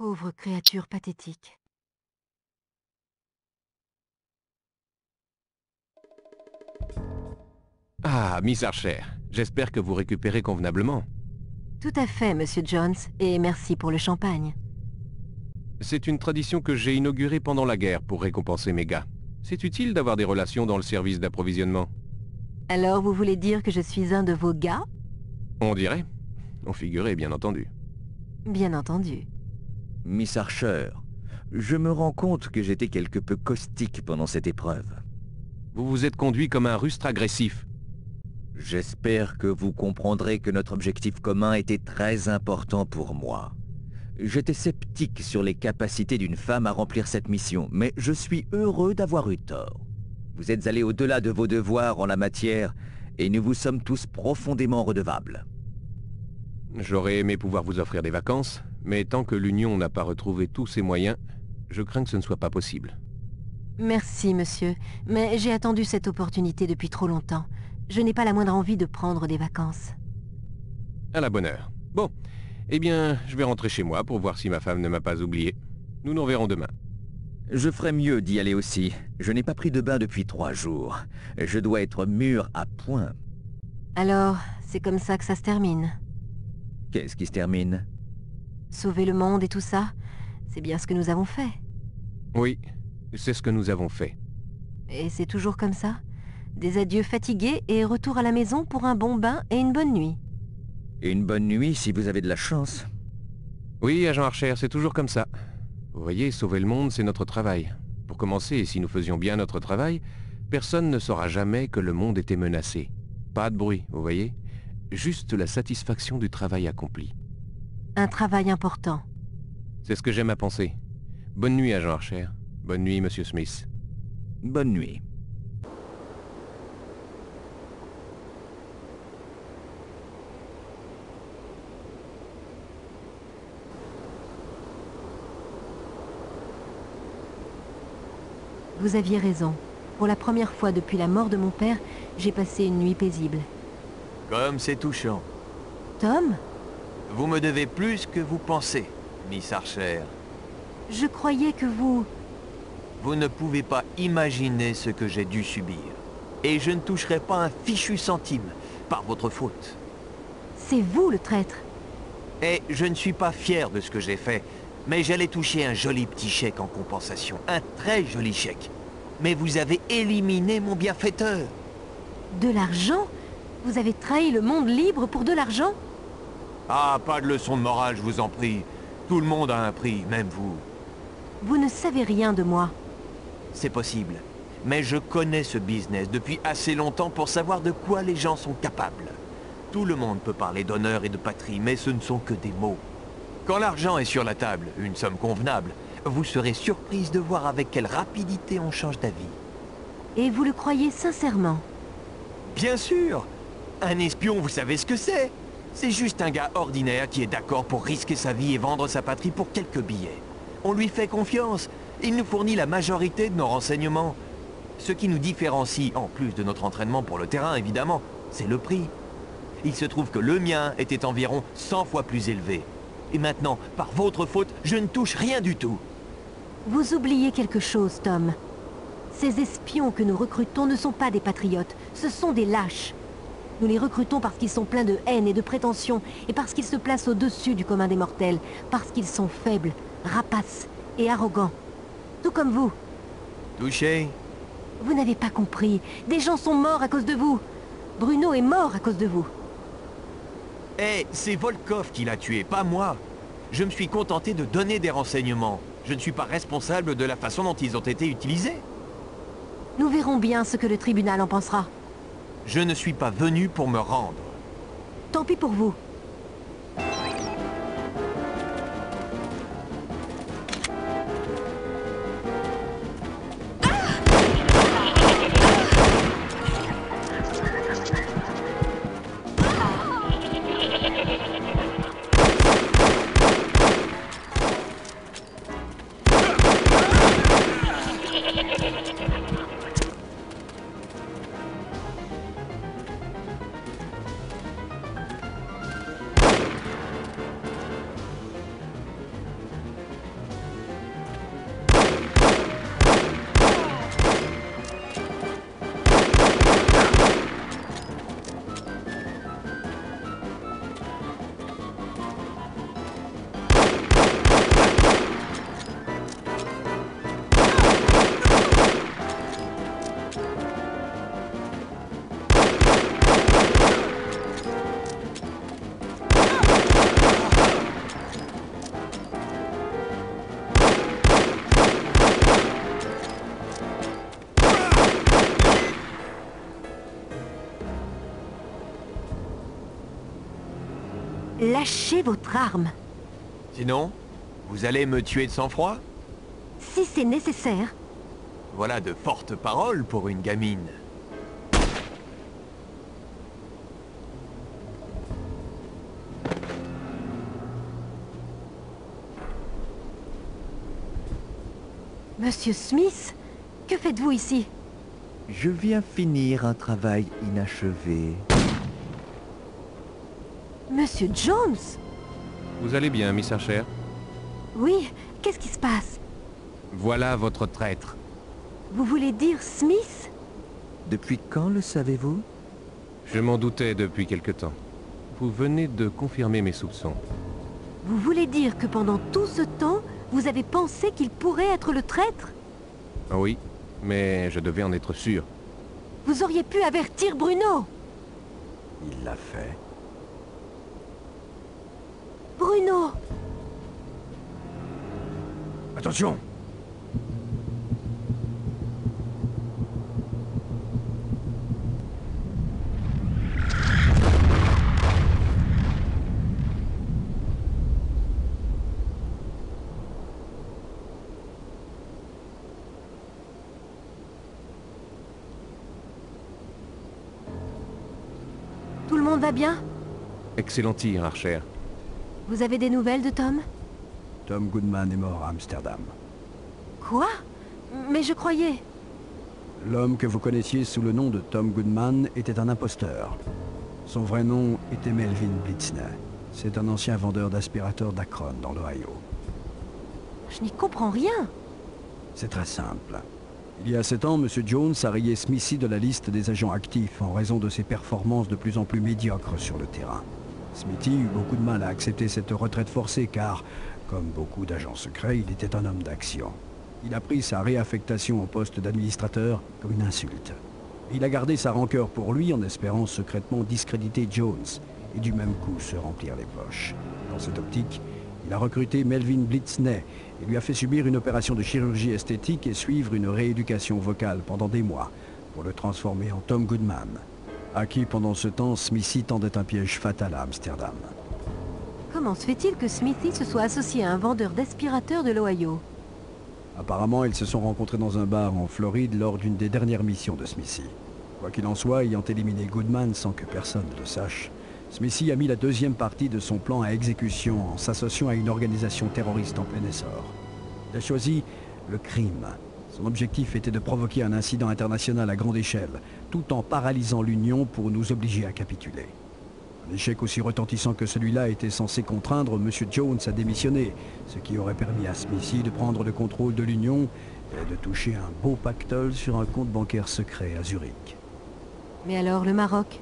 Pauvre créature pathétique. Ah, Miss Archer, j'espère que vous récupérez convenablement. Tout à fait, Monsieur Jones, et merci pour le champagne. C'est une tradition que j'ai inaugurée pendant la guerre pour récompenser mes gars. C'est utile d'avoir des relations dans le service d'approvisionnement. Alors vous voulez dire que je suis un de vos gars? On dirait. On figurait, bien entendu. Bien entendu. Miss Archer, je me rends compte que j'étais quelque peu caustique pendant cette épreuve. Vous vous êtes conduit comme un rustre agressif. J'espère que vous comprendrez que notre objectif commun était très important pour moi. J'étais sceptique sur les capacités d'une femme à remplir cette mission, mais je suis heureux d'avoir eu tort. Vous êtes allé au-delà de vos devoirs en la matière, et nous vous sommes tous profondément redevables. J'aurais aimé pouvoir vous offrir des vacances, mais tant que l'Union n'a pas retrouvé tous ses moyens, je crains que ce ne soit pas possible. Merci, monsieur, mais j'ai attendu cette opportunité depuis trop longtemps. Je n'ai pas la moindre envie de prendre des vacances. À la bonne heure. Bon, eh bien, je vais rentrer chez moi pour voir si ma femme ne m'a pas oublié. Nous nous reverrons demain. Je ferais mieux d'y aller aussi. Je n'ai pas pris de bain depuis trois jours. Je dois être mûr à point. Alors, c'est comme ça que ça se termine. Qu'est-ce qui se termine? Sauver le monde et tout ça, c'est bien ce que nous avons fait. Oui, c'est ce que nous avons fait. Et c'est toujours comme ça? Des adieux fatigués et retour à la maison pour un bon bain et une bonne nuit. Et une bonne nuit si vous avez de la chance. Oui, agent Archer, c'est toujours comme ça. Vous voyez, sauver le monde, c'est notre travail. Pour commencer, si nous faisions bien notre travail, personne ne saura jamais que le monde était menacé. Pas de bruit, vous voyez? Juste la satisfaction du travail accompli. Un travail important. C'est ce que j'aime à penser. Bonne nuit, agent Archer. Bonne nuit, monsieur Smith. Bonne nuit. Vous aviez raison. Pour la première fois depuis la mort de mon père, j'ai passé une nuit paisible. Comme c'est touchant. Tom Vous me devez plus que vous pensez, Miss Archer. Je croyais que vous... Vous ne pouvez pas imaginer ce que j'ai dû subir. Et je ne toucherai pas un fichu centime, par votre faute. C'est vous le traître. Et je ne suis pas fier de ce que j'ai fait, mais j'allais toucher un joli petit chèque en compensation. Un très joli chèque. Mais vous avez éliminé mon bienfaiteur. De l'argent? Vous avez trahi le monde libre pour de l'argent Ah, pas de leçon de morale, je vous en prie. Tout le monde a un prix, même vous. Vous ne savez rien de moi. C'est possible. Mais je connais ce business depuis assez longtemps pour savoir de quoi les gens sont capables. Tout le monde peut parler d'honneur et de patrie, mais ce ne sont que des mots. Quand l'argent est sur la table, une somme convenable, vous serez surprise de voir avec quelle rapidité on change d'avis. Et vous le croyez sincèrement Bien sûr Un espion, vous savez ce que c'est C'est juste un gars ordinaire qui est d'accord pour risquer sa vie et vendre sa patrie pour quelques billets. On lui fait confiance. Il nous fournit la majorité de nos renseignements. Ce qui nous différencie, en plus de notre entraînement pour le terrain évidemment, c'est le prix. Il se trouve que le mien était environ 100 fois plus élevé. Et maintenant, par votre faute, je ne touche rien du tout. Vous oubliez quelque chose, Tom. Ces espions que nous recrutons ne sont pas des patriotes, ce sont des lâches. Nous les recrutons parce qu'ils sont pleins de haine et de prétention, et parce qu'ils se placent au-dessus du commun des mortels, parce qu'ils sont faibles, rapaces et arrogants. Tout comme vous. Touché Vous n'avez pas compris. Des gens sont morts à cause de vous. Bruno est mort à cause de vous. Eh, c'est Volkov qui l'a tué, pas moi. Je me suis contenté de donner des renseignements. Je ne suis pas responsable de la façon dont ils ont été utilisés. Nous verrons bien ce que le tribunal en pensera. Je ne suis pas venu pour me rendre. Tant pis pour vous. Lâchez votre arme. Sinon, vous allez me tuer de sang-froid? Si c'est nécessaire. Voilà de fortes paroles pour une gamine. Monsieur Smith, que faites-vous ici? Je viens finir un travail inachevé. Monsieur Jones Vous allez bien, Miss Archer Oui, qu'est-ce qui se passe? Voilà votre traître. Vous voulez dire Smith? Depuis quand le savez-vous? Je m'en doutais depuis quelque temps. Vous venez de confirmer mes soupçons. Vous voulez dire que pendant tout ce temps, vous avez pensé qu'il pourrait être le traître? Oui, mais je devais en être sûr. Vous auriez pu avertir Bruno Il l'a fait. Bruno. Attention. Tout le monde va bien? Excellent tir, Archer. Vous avez des nouvelles de Tom? Tom Goodman est mort à Amsterdam. Quoi? Mais je croyais... L'homme que vous connaissiez sous le nom de Tom Goodman était un imposteur. Son vrai nom était Melvin Blitzney. C'est un ancien vendeur d'aspirateurs d'Akron dans l'Ohio. Je n'y comprends rien. C'est très simple. Il y a sept ans, M. Jones a rayé Smithy de la liste des agents actifs en raison de ses performances de plus en plus médiocres sur le terrain. Smithy eut beaucoup de mal à accepter cette retraite forcée car, comme beaucoup d'agents secrets, il était un homme d'action. Il a pris sa réaffectation au poste d'administrateur comme une insulte. Il a gardé sa rancœur pour lui en espérant secrètement discréditer Jones et du même coup se remplir les poches. Dans cette optique, il a recruté Melvin Blitzney et lui a fait subir une opération de chirurgie esthétique et suivre une rééducation vocale pendant des mois pour le transformer en Tom Goodman, à qui pendant ce temps Smithy tendait un piège fatal à Amsterdam. Comment se fait-il que Smithy se soit associé à un vendeur d'aspirateurs de l'Ohio? Apparemment, ils se sont rencontrés dans un bar en Floride lors d'une des dernières missions de Smithy. Quoi qu'il en soit, ayant éliminé Goodman sans que personne ne le sache, Smithy a mis la deuxième partie de son plan à exécution en s'associant à une organisation terroriste en plein essor. Il a choisi le crime. Son objectif était de provoquer un incident international à grande échelle, tout en paralysant l'Union pour nous obliger à capituler. Un échec aussi retentissant que celui-là était censé contraindre M. Jones à démissionner, ce qui aurait permis à Smithy de prendre le contrôle de l'Union et de toucher un beau pactole sur un compte bancaire secret à Zurich. Mais alors le Maroc?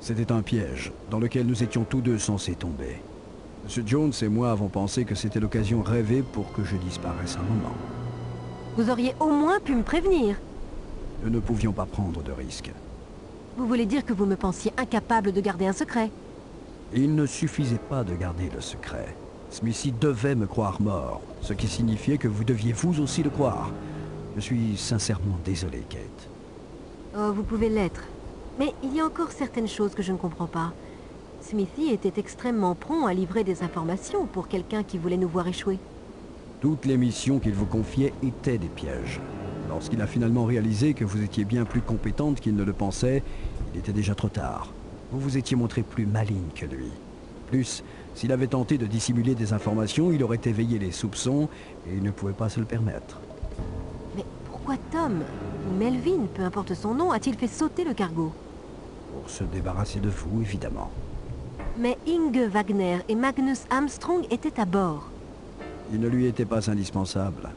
C'était un piège dans lequel nous étions tous deux censés tomber. M. Jones et moi avons pensé que c'était l'occasion rêvée pour que je disparaisse un moment. Vous auriez au moins pu me prévenir. Nous ne pouvions pas prendre de risques. Vous voulez dire que vous me pensiez incapable de garder un secret Il ne suffisait pas de garder le secret. Smithy devait me croire mort, ce qui signifiait que vous deviez vous aussi le croire. Je suis sincèrement désolé, Kate. Oh, vous pouvez l'être. Mais il y a encore certaines choses que je ne comprends pas. Smithy était extrêmement prompt à livrer des informations pour quelqu'un qui voulait nous voir échouer. Toutes les missions qu'il vous confiait étaient des pièges. Lorsqu'il a finalement réalisé que vous étiez bien plus compétente qu'il ne le pensait, il était déjà trop tard. Vous vous étiez montré plus maligne que lui. Plus, s'il avait tenté de dissimuler des informations, il aurait éveillé les soupçons et il ne pouvait pas se le permettre. Mais pourquoi Tom, ou Melvin, peu importe son nom, a-t-il fait sauter le cargo? Pour se débarrasser de vous, évidemment. Mais Inge Wagner et Magnus Armstrong étaient à bord. Il ne lui était pas indispensable.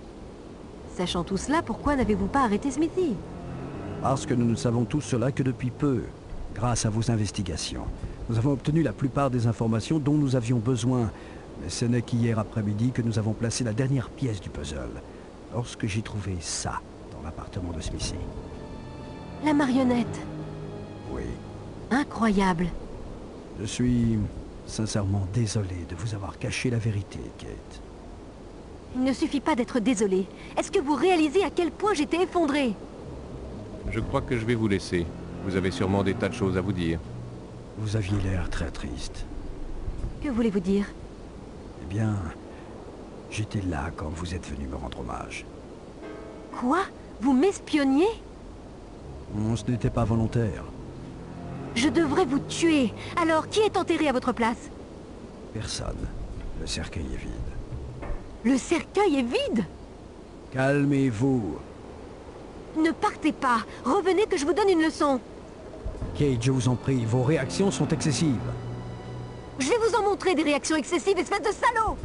Sachant tout cela, pourquoi n'avez-vous pas arrêté Smithy? Parce que nous ne savons tout cela que depuis peu, grâce à vos investigations. Nous avons obtenu la plupart des informations dont nous avions besoin, mais ce n'est qu'hier après-midi que nous avons placé la dernière pièce du puzzle, lorsque j'ai trouvé ça dans l'appartement de Smithy. La marionnette. Oui, Incroyable. je suis sincèrement désolé de vous avoir caché la vérité, Kate. Il ne suffit pas d'être désolé. Est-ce que vous réalisez à quel point j'étais effondré Je crois que je vais vous laisser. Vous avez sûrement des tas de choses à vous dire. Vous aviez l'air très triste. Que voulez-vous dire Eh bien, j'étais là quand vous êtes venu me rendre hommage. Quoi Vous m'espionniez Non, ce n'était pas volontaire. Je devrais vous tuer. Alors, qui est enterré à votre place Personne. Le cercueil est vide. Le cercueil est vide. Calmez-vous. Ne partez pas. Revenez que je vous donne une leçon. Kate, je vous en prie, vos réactions sont excessives. Je vais vous en montrer des réactions excessives, espèce de salaud